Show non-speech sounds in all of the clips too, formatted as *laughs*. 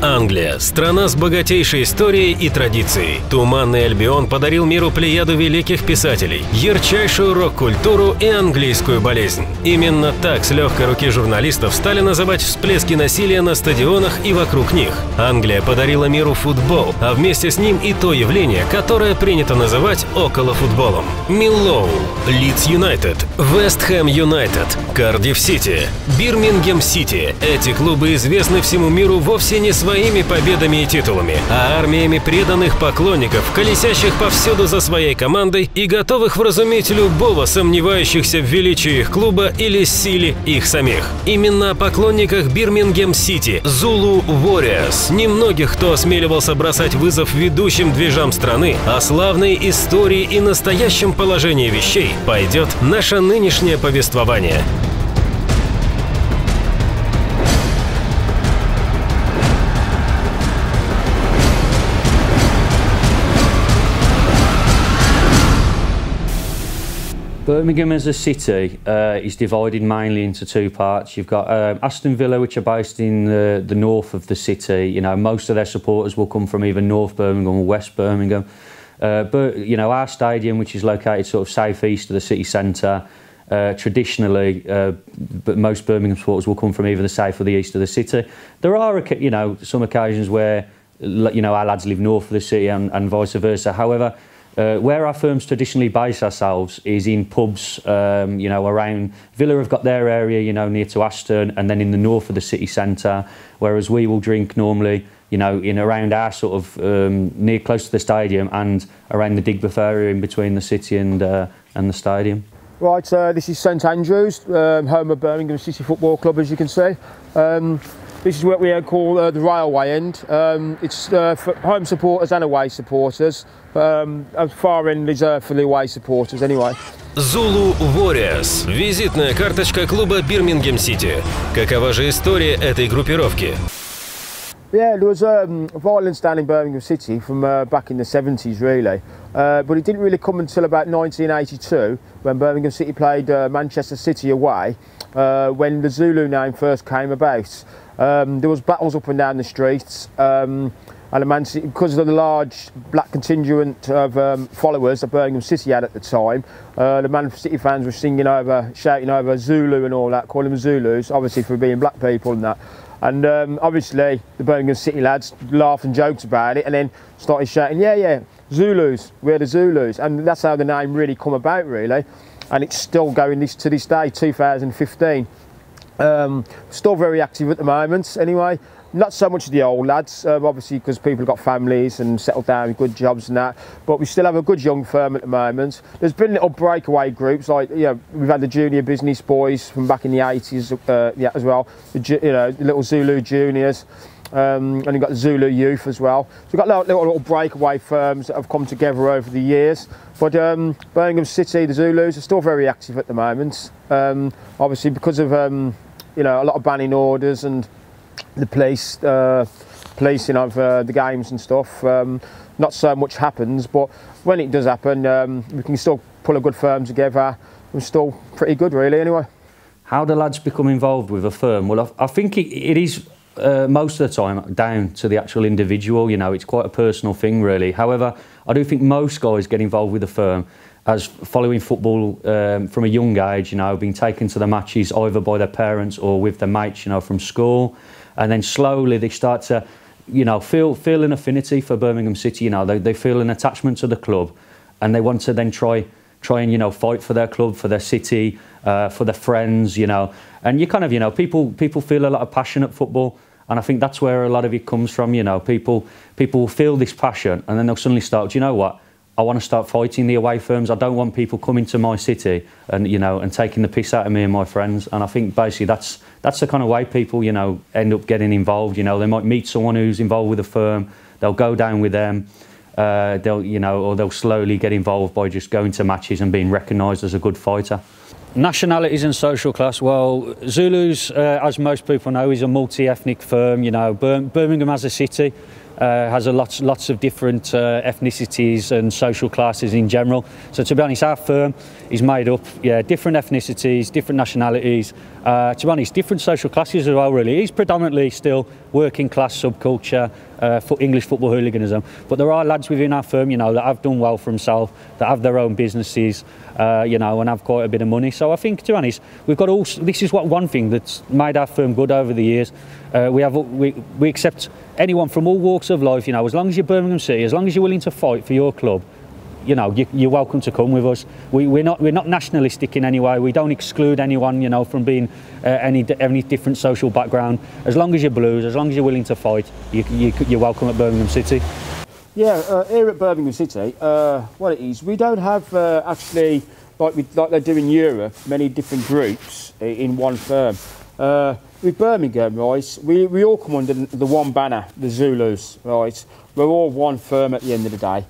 Англия – страна с богатейшей историей и традицией. Туманный Альбион подарил миру плеяду великих писателей, ярчайшую рок-культуру и английскую болезнь. Именно так с легкой руки журналистов стали называть всплески насилия на стадионах и вокруг них. Англия подарила миру футбол, а вместе с ним и то явление, которое принято называть околофутболом. Миллоу, Лидс Юнайтед, Вест Хэм Юнайтед, Кардив Сити, Бирмингем Сити. Эти клубы известны всему миру вовсе не своими победами и титулами, а армиями преданных поклонников, колесящих повсюду за своей командой и готовых вразумить любого сомневающихся в величии их клуба или силе их самих. Именно о поклонниках Бирмингем Сити, Зулу Warriors, немногих, кто осмеливался бросать вызов ведущим движам страны, о славной истории и настоящем положении вещей пойдет наше нынешнее повествование. Birmingham as a city uh, is divided mainly into two parts. You've got um, Aston Villa, which are based in the, the north of the city. You know, most of their supporters will come from either North Birmingham or West Birmingham. Uh, but, you know, our stadium, which is located sort of southeast of the city centre, uh, traditionally, uh, but most Birmingham supporters will come from either the south or the east of the city. There are, you know, some occasions where, you know, our lads live north of the city and, and vice versa. However, uh, where our firms traditionally base ourselves is in pubs, um, you know, around Villa have got their area, you know, near to Aston, and then in the north of the city centre. Whereas we will drink normally, you know, in around our sort of um, near close to the stadium and around the Digbeth area in between the city and uh, and the stadium. Right, uh, this is St Andrews, um, home of Birmingham City Football Club, as you can see. Um, this is what we call uh, the railway end. Um, it's uh, for home supporters and away supporters. Um, far end is uh, for the away supporters anyway. Zulu Warriors – визитная карточка клуба Бирмингем Сити. Какова же история этой группировки? Yeah, there was um, violence down in Birmingham City from uh, back in the 70s, really. Uh, but it didn't really come until about 1982 when Birmingham City played uh, Manchester City away, uh, when the Zulu name first came about. Um, there was battles up and down the streets. Um, and Man City, because of the large black contingent of um, followers that Birmingham City had at the time, uh, the Man City fans were singing over, shouting over Zulu and all that, calling them Zulus, obviously for being black people and that. And um, obviously the Birmingham City lads laughed and joked about it and then started shouting, yeah, yeah, Zulus, we're the Zulus. And that's how the name really come about, really. And it's still going this, to this day, 2015. Um, still very active at the moment, anyway. Not so much the old lads, um, obviously, because people have got families and settled down good jobs and that. But we still have a good young firm at the moment. There's been little breakaway groups, like you know, we've had the junior business boys from back in the 80s, uh, yeah, as well. The, you know, the little Zulu juniors. Um, and you've got Zulu Youth as well. So we've got little, little, little, breakaway firms that have come together over the years. But um, Birmingham City, the Zulus, are still very active at the moment. Um, obviously, because of um, you know a lot of banning orders and the police uh, policing of uh, the games and stuff. Um, not so much happens, but when it does happen, um, we can still pull a good firm together. We're still pretty good, really. Anyway. How do lads become involved with a firm? Well, I, I think it, it is uh, most of the time down to the actual individual. You know, it's quite a personal thing, really. However, I do think most guys get involved with a firm as following football um, from a young age. You know, being taken to the matches either by their parents or with their mates. You know, from school and then slowly they start to, you know, feel feel an affinity for Birmingham City. You know, they they feel an attachment to the club, and they want to then try try and you know fight for their club, for their city, uh, for their friends. You know, and you kind of you know people people feel a lot of passion at football. And I think that's where a lot of it comes from. You know, people people feel this passion, and then they'll suddenly start. Do you know what? I want to start fighting the away firms. I don't want people coming to my city and you know and taking the piss out of me and my friends. And I think basically that's that's the kind of way people you know end up getting involved. You know, they might meet someone who's involved with a firm. They'll go down with them. Uh, they'll you know or they'll slowly get involved by just going to matches and being recognised as a good fighter. Nationalities and social class. Well, Zulus, uh, as most people know, is a multi-ethnic firm. You know, Bir Birmingham as a city uh, has a lots, lots of different uh, ethnicities and social classes in general. So to be honest, our firm is made up, yeah, different ethnicities, different nationalities, uh, to be honest, different social classes as well really. It's predominantly still working class subculture, uh, for English football hooliganism. But there are lads within our firm, you know, that have done well for themselves, that have their own businesses, uh, you know, and have quite a bit of money. So I think, to be honest, we've got all. This is what one thing that's made our firm good over the years. Uh, we have we, we accept anyone from all walks of life. You know, as long as you're Birmingham City, as long as you're willing to fight for your club, you know, you, are welcome to come with us. We, we're not we're not nationalistic in any way. We don't exclude anyone, you know, from being uh, any any different social background. As long as you're Blues, as long as you're willing to fight, you, you, you're welcome at Birmingham City. Yeah, uh, here at Birmingham City, uh, what it is, we don't have uh, actually like we, like they do in Europe, many different groups in one firm. Uh, with Birmingham, right, we, we all come under the one banner, the Zulus, right. We're all one firm at the end of the day.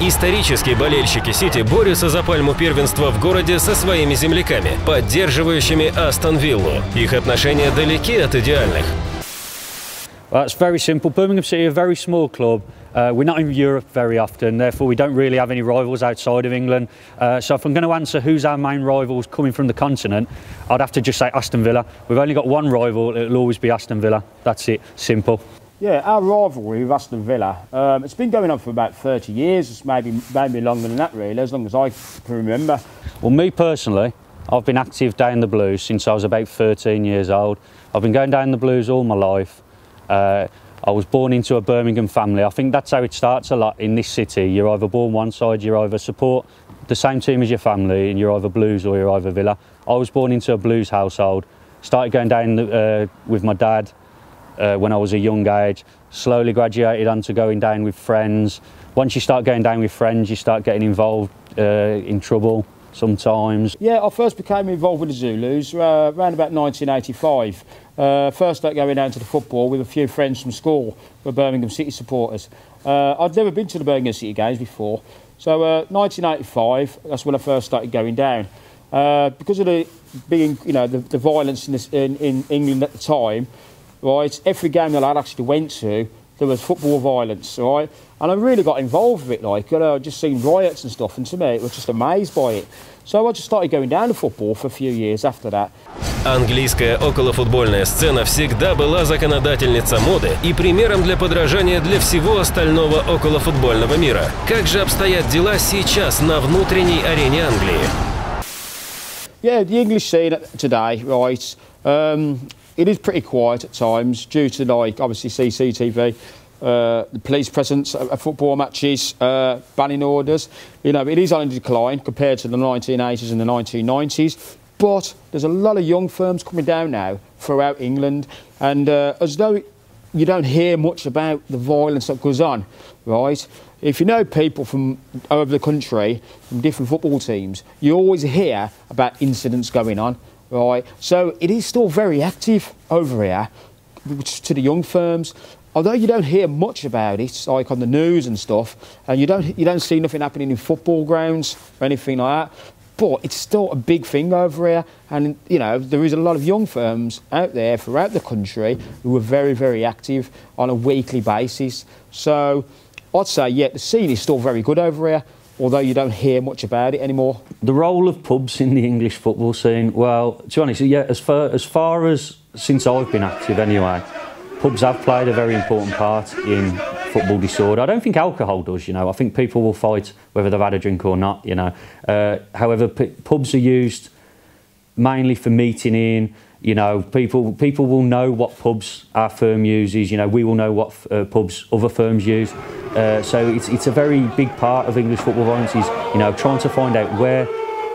Исторические болельщики Сити борются за пальму первенства в городе со своими земляками, поддерживающими Астон Виллу. Их отношения далеки от идеальных. Well, it's very simple. Birmingham City are a very small club. Uh, we're not in Europe very often, therefore we don't really have any rivals outside of England. Uh, so if I'm going to answer who's our main rivals coming from the continent, I'd have to just say Aston Villa. We've only got one rival, it'll always be Aston Villa. That's it, simple. Yeah, our rivalry with Aston Villa, um, it's been going on for about 30 years, maybe, maybe longer than that really, as long as I can remember. Well, me personally, I've been active down the blues since I was about 13 years old. I've been going down the blues all my life. Uh, I was born into a Birmingham family. I think that's how it starts a lot in this city. You're either born one side, you're either support the same team as your family and you're either Blues or you're either Villa. I was born into a Blues household. Started going down uh, with my dad uh, when I was a young age. Slowly graduated onto going down with friends. Once you start going down with friends, you start getting involved uh, in trouble sometimes. Yeah, I first became involved with the Zulus uh, around about 1985. Uh, first started going down to the football with a few friends from school were Birmingham City supporters. Uh, I'd never been to the Birmingham City games before. So 1985, uh, that's when I first started going down. Uh, because of the being, you know, the, the violence in, this, in, in England at the time, right? Every game that I'd actually went to, there was football violence, right? And I really got involved with it, like, you know, I just seen riots and stuff, and to me, I was just amazed by it. So I just started going down to football for a few years after that. Английская околофутбольная сцена всегда была законодательница моды и примером для подражания для всего остального околофутбольного мира. Как же обстоят дела сейчас на внутренней арене Англии? Yeah, the English scene today, right, um, it is pretty quiet at times due to like obviously CCTV, uh, the police presence at, football matches, uh, banning orders. You know, it is on a decline compared to the 1980s and the 1990s. But there's a lot of young firms coming down now throughout England, and uh, as though you don't hear much about the violence that goes on, right? If you know people from over the country, from different football teams, you always hear about incidents going on right? So it is still very active over here to the young firms. Although you don't hear much about it, like on the news and stuff, and you don't you don't see nothing happening in football grounds or anything like that. But it's still a big thing over here, and you know there is a lot of young firms out there throughout the country who are very very active on a weekly basis. So I'd say yeah, the scene is still very good over here although you don't hear much about it anymore. The role of pubs in the English football scene, well, to be honest, yeah, as far as, far as since I've been active anyway, pubs have played a very important part in football disorder. I don't think alcohol does, you know. I think people will fight whether they've had a drink or not, you know. Uh, however, pubs are used mainly for meeting in, you know, people people will know what pubs our firm uses. You know, we will know what uh, pubs other firms use. Uh, so it's it's a very big part of English football violence is you know trying to find out where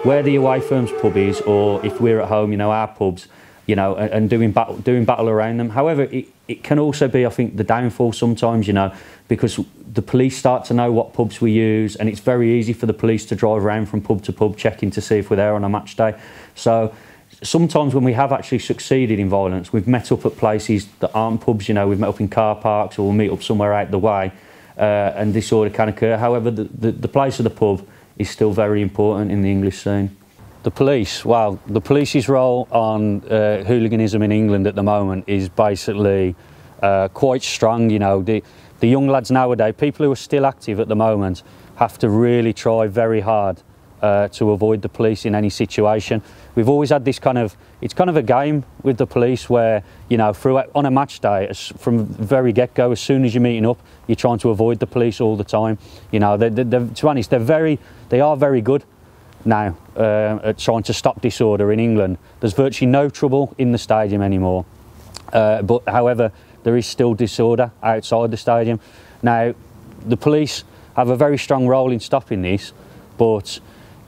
where the away firm's pub is, or if we're at home, you know, our pubs, you know, and, and doing battle doing battle around them. However, it, it can also be, I think, the downfall sometimes, you know, because the police start to know what pubs we use, and it's very easy for the police to drive around from pub to pub checking to see if we're there on a match day. So sometimes when we have actually succeeded in violence, we've met up at places that aren't pubs, you know, we've met up in car parks or we'll meet up somewhere out the way uh, and disorder can occur. However, the, the, the place of the pub is still very important in the English scene. The police, well, the police's role on uh, hooliganism in England at the moment is basically uh, quite strong, you know. The, the young lads nowadays, people who are still active at the moment, have to really try very hard uh, to avoid the police in any situation. We've always had this kind of, it's kind of a game with the police where, you know, on a match day, from very get-go, as soon as you're meeting up, you're trying to avoid the police all the time. You know, they're, they're, to be honest, they're very, they are very good now uh, trying to stop disorder in England. There's virtually no trouble in the stadium anymore. Uh, but however, there is still disorder outside the stadium. Now, the police have a very strong role in stopping this, but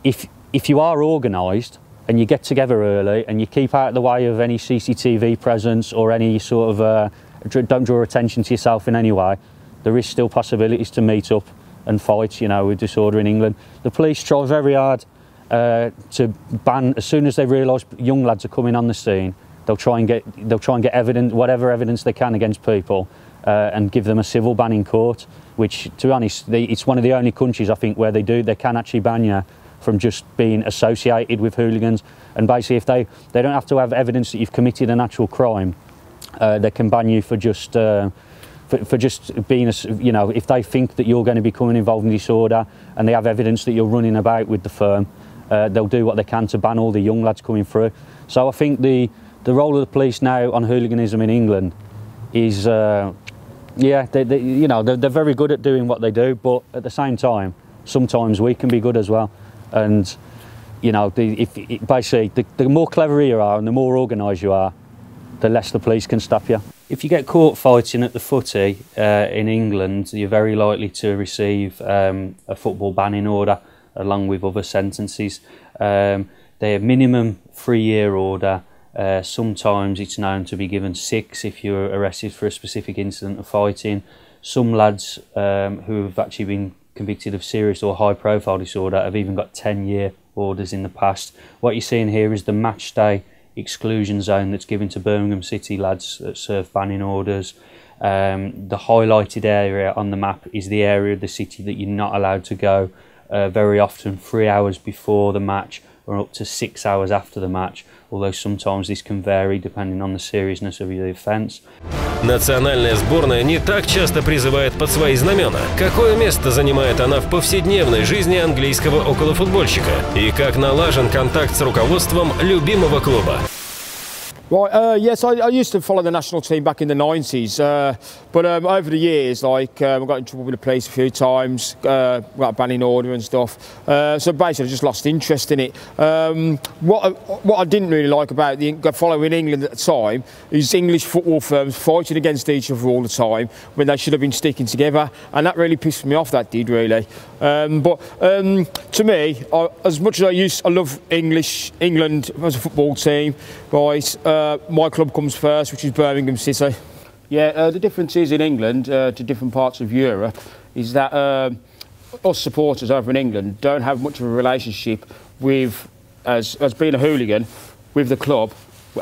if, if you are organised and you get together early and you keep out of the way of any CCTV presence or any sort of, uh, don't draw attention to yourself in any way, there is still possibilities to meet up and fight, you know, with disorder in England. The police try very hard uh, to ban, as soon as they realise young lads are coming on the scene, they'll try and get, they'll try and get evidence, whatever evidence they can against people uh, and give them a civil ban in court, which, to be honest, they, it's one of the only countries, I think, where they do, they can actually ban you from just being associated with hooligans. And basically, if they, they don't have to have evidence that you've committed an actual crime, uh, they can ban you for just, uh, for, just being, a, you know, if they think that you're going to become involved in disorder and they have evidence that you're running about with the firm, uh, they'll do what they can to ban all the young lads coming through. So I think the, the role of the police now on hooliganism in England is, uh, yeah, they, they, you know, they're, they're very good at doing what they do, but at the same time, sometimes we can be good as well. And, you know, the, if, it, basically, the, the more clever you are and the more organised you are, the less the police can stop you. If you get caught fighting at the footy uh, in England, you're very likely to receive um, a football banning order along with other sentences. Um, they're minimum three-year order. Uh, sometimes it's known to be given six if you're arrested for a specific incident of fighting. Some lads um, who have actually been convicted of serious or high profile disorder have even got 10 year orders in the past. What you're seeing here is the match day exclusion zone that's given to Birmingham City lads that serve banning orders. Um, the highlighted area on the map is the area of the city that you're not allowed to go uh, very often three hours before the match or up to six hours after the match, although sometimes this can vary depending on the seriousness of the offence. Национальная сборная не так часто призывает под свои знамена. Какое место занимает она в повседневной жизни английского околофутбольщика? И как налажен контакт с руководством любимого клуба? Right, uh, yes, I, I, used to follow the national team back in the 90s, uh, but um, over the years, like, um, I got in trouble with the police a few times, uh, got banning order and stuff, uh, so basically I just lost interest in it. Um, what, what I didn't really like about the, following England at the time is English football firms fighting against each other all the time when they should have been sticking together, and that really pissed me off, that did really. Um, but um, to me, I, as much as I used, I love English, England as a football team, right, uh, uh, my club comes first, which is Birmingham City. Yeah, uh, the difference is in England uh, to different parts of Europe is that uh, us supporters over in England don't have much of a relationship with, as, as being a hooligan, with the club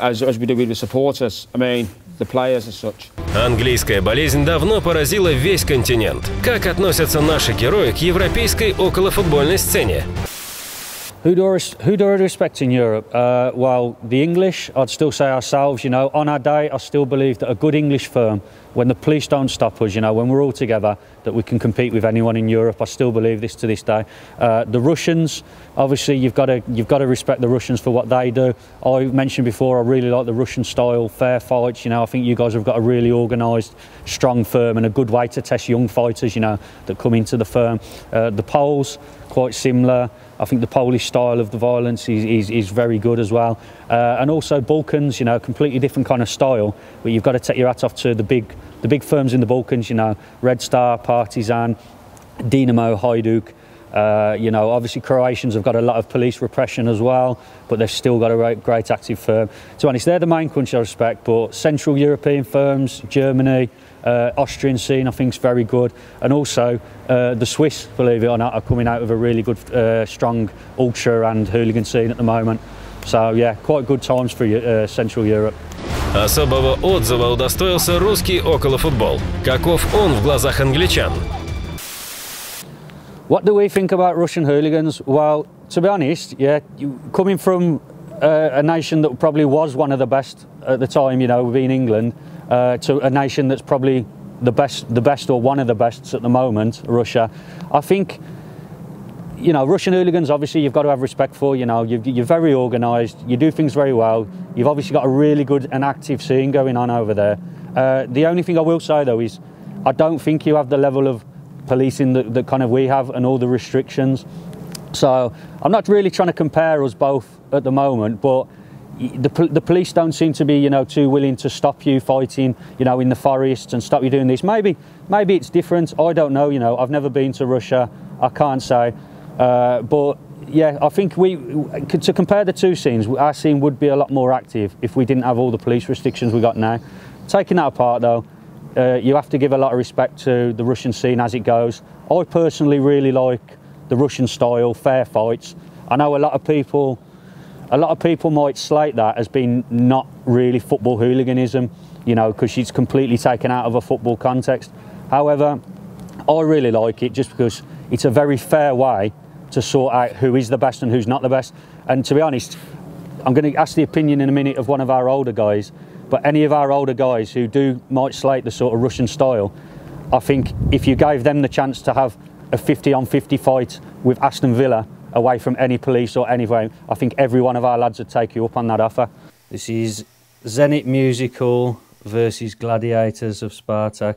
as, as we do with the supporters. I mean, the players as such. Английская болезнь давно поразила весь континент. Как относятся наши герои к европейской околофутбольной сцене? Who do, I, who do I respect in Europe? Uh, well, the English, I'd still say ourselves, you know, on our day, I still believe that a good English firm, when the police don't stop us, you know, when we're all together, that we can compete with anyone in Europe. I still believe this to this day. Uh, the Russians, obviously, you've got to you've got to respect the Russians for what they do. I mentioned before, I really like the Russian style, fair fights. You know, I think you guys have got a really organised, strong firm and a good way to test young fighters. You know, that come into the firm. Uh, the Poles, quite similar. I think the Polish style of the violence is, is, is very good as well. Uh, and also Balkans, you know, completely different kind of style, but you've got to take your hat off to the big, the big firms in the Balkans, you know, Red Star, Partizan, Dinamo, Hajduk, uh, you know, obviously Croatians have got a lot of police repression as well, but they've still got a great active firm. To be honest, they're the main countries I respect, but Central European firms, Germany, uh, Austrian scene I think is very good, and also uh, the Swiss, believe it or not, are coming out of a really good, uh, strong ultra and hooligan scene at the moment. So yeah, quite good times for uh, Central Europe. Особого отзыва удостоился русский околофутбол. Каков он в глазах англичан? What do we think about Russian hooligans? Well, to be honest, yeah, coming from uh, a nation that probably was one of the best at the time, you know, being England, uh, to a nation that's probably the best, the best or one of the best at the moment, Russia. I think, you know, Russian hooligans, obviously, you've got to have respect for. You know, you're, you're very organised, you do things very well. You've obviously got a really good and active scene going on over there. Uh, the only thing I will say, though, is I don't think you have the level of policing that, that kind of we have and all the restrictions. So I'm not really trying to compare us both at the moment, but the, the police don't seem to be, you know, too willing to stop you fighting, you know, in the forests and stop you doing this. Maybe, maybe it's different. I don't know. You know, I've never been to Russia. I can't say. Uh, but yeah, I think we to compare the two scenes, our scene would be a lot more active if we didn't have all the police restrictions we got now. Taking that apart, though, uh, you have to give a lot of respect to the Russian scene as it goes. I personally really like the Russian style, fair fights. I know a lot of people a lot of people might slate that as being not really football hooliganism, you know, because it's completely taken out of a football context. However, I really like it just because it's a very fair way to sort out who is the best and who's not the best. And to be honest, I'm going to ask the opinion in a minute of one of our older guys, but any of our older guys who do might slate the sort of Russian style, I think if you gave them the chance to have a 50 on 50 fight with Aston Villa away from any police or anywhere. I think every one of our lads would take you up on that offer. This is Zenit Music Hall versus Gladiators of Spartak.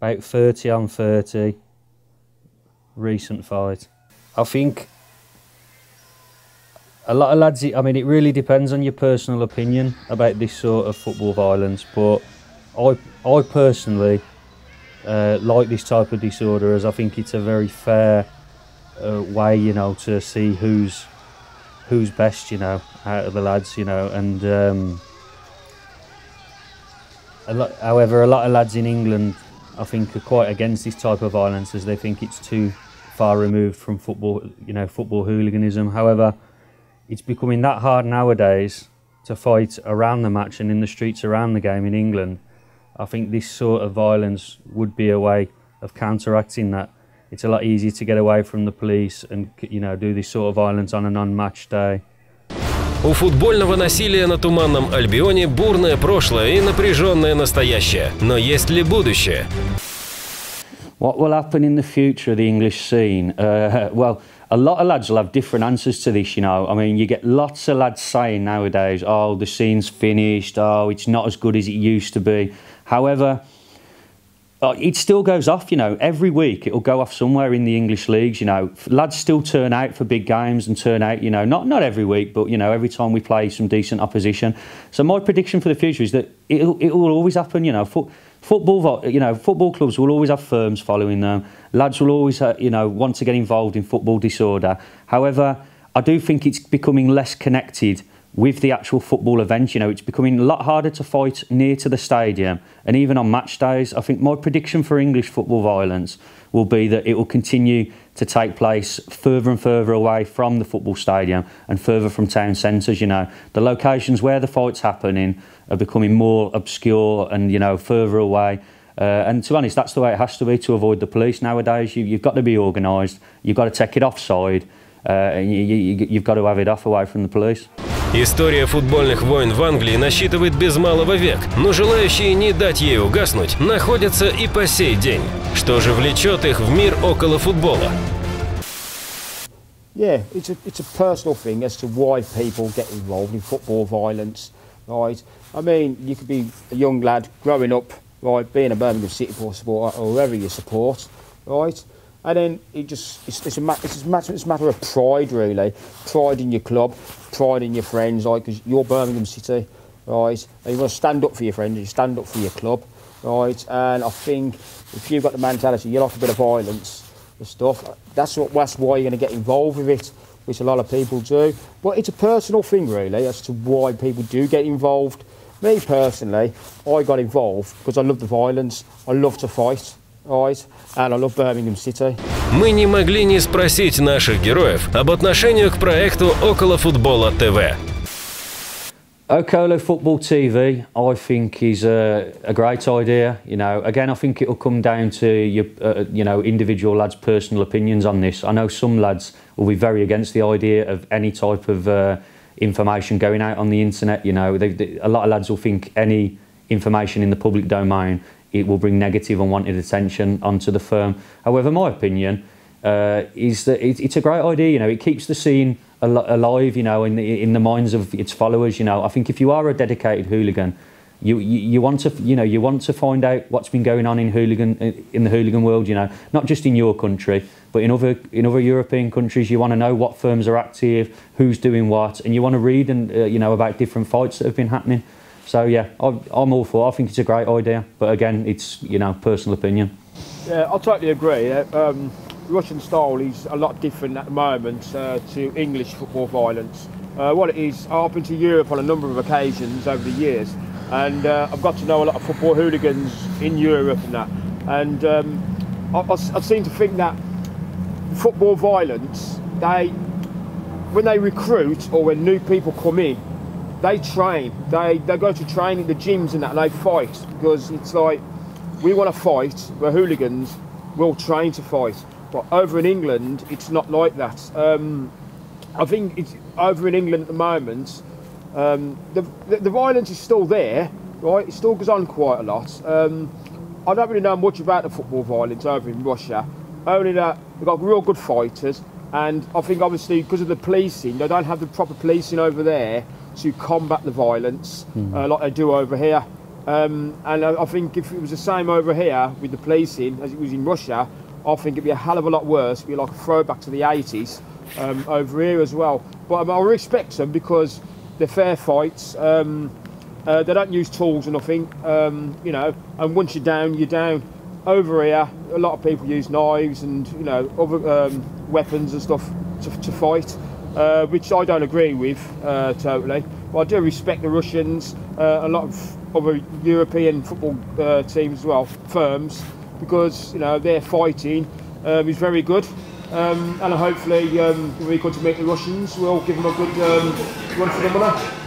About 30 on 30. Recent fight. I think a lot of lads, I mean, it really depends on your personal opinion about this sort of football violence, but I, I personally uh, like this type of disorder as I think it's a very fair uh, way, you know, to see who's who's best, you know, out of the lads, you know, and um, a lot, however, a lot of lads in England, I think, are quite against this type of violence as they think it's too far removed from football, you know, football hooliganism. However, it's becoming that hard nowadays to fight around the match and in the streets around the game in England I think this sort of violence would be a way of counteracting that. It's a lot easier to get away from the police and you know do this sort of violence on a non-match day. У футбольного насилия на Туманном Альбионе бурное прошлое и напряженное настоящее. Но есть ли будущее? What will happen in the future of the English scene? Uh, *laughs* well, a lot of lads will have different answers to this, you know. I mean, you get lots of lads saying nowadays, oh, the scene's finished, oh, it's not as good as it used to be. However, uh, it still goes off, you know, every week it'll go off somewhere in the English leagues, you know. Lads still turn out for big games and turn out, you know, not, not every week, but, you know, every time we play some decent opposition. So my prediction for the future is that it'll, it will always happen, you know. Fo football, you know, football clubs will always have firms following them. Lads will always, uh, you know, want to get involved in football disorder. However, I do think it's becoming less connected with the actual football event. You know, it's becoming a lot harder to fight near to the stadium and even on match days. I think my prediction for English football violence will be that it will continue to take place further and further away from the football stadium and further from town centres. You know, the locations where the fights happening are becoming more obscure and you know further away. Uh, and to be honest, that's the way it has to be to avoid the police nowadays. You, you've got to be organised. You've got to take it offside. Uh, and you, you, you've got to have it off away from the police. История футбольных войн в Англии насчитывает без малого век, но желающие не дать ей угаснуть находятся и по сей день. Что же влечет их в мир около футбола? Right, being a Birmingham City supporter or whoever you support, right? And then it just it's, it's a matter it's a matter it's a matter of pride really, pride in your club, pride in your friends, like because you're Birmingham City, right? And you want to stand up for your friends, you stand up for your club, right? And I think if you've got the mentality, you like a bit of violence and stuff. That's what that's why you're going to get involved with it, which a lot of people do. But it's a personal thing really as to why people do get involved. Me personally, I got involved because I love the violence. I love to fight. Мы не могли не спросить наших героев об отношении к проекту «Около футбола ТВ». Okolo Football TV, I think, is a, a, great idea. You know, again, I think it'll come down to your, uh, you know, individual lads' personal opinions on this. I know some lads will be very against the idea of any type of uh, information going out on the internet. You know, they, they, a lot of lads will think any information in the public domain, it will bring negative unwanted attention onto the firm. However, my opinion uh, is that it, it's a great idea. You know, it keeps the scene al- alive. You know, in the, in the minds of its followers. You know, I think if you are a dedicated hooligan, you, you, you want to you know you want to find out what's been going on in hooligan in the hooligan world. You know, not just in your country, but in other in other European countries. You want to know what firms are active, who's doing what, and you want to read and uh, you know about different fights that have been happening. So yeah, I'm, I'm all for. It. I think it's a great idea, but again, it's you know personal opinion. Yeah, I totally agree. Um, Russian style is a lot different at the moment uh, to English football violence. Uh, what it is, I've been to Europe on a number of occasions over the years, and uh, I've got to know a lot of football hooligans in Europe and that. And um, I, I, I seem to think that football violence, they, when they recruit or when new people come in, they train. They they go to train in the gyms and that, and they fight because it's like we want to fight. We're hooligans. We'll train to fight. But over in England, it's not like that. Um, I think it's over in England at the moment. Um, the, the, the violence is still there, right? It still goes on quite a lot. Um, I don't really know much about the football violence over in Russia. Only that we've got real good fighters, and I think obviously because of the policing, they don't have the proper policing over there to combat the violence mm. uh, like they do over here. Um, and I, I, think if it was the same over here with the policing as it was in Russia, I think it'd be a hell of a lot worse. It'd be like a throwback to the 80s um, over here as well. But um, I respect them because they're fair fights. Um, uh, they don't use tools or nothing, um, you know. And once you're down, you're down. Over here, a lot of people use knives and you know other um, weapons and stuff to, to fight, uh, which I don't agree with uh, totally. But I do respect the Russians, uh, a lot of other European football uh, teams as well, firms because you know their fighting um, is very good. Um, and hopefully, um, when we come to meet the Russians, we'll give them a good um, run for the money.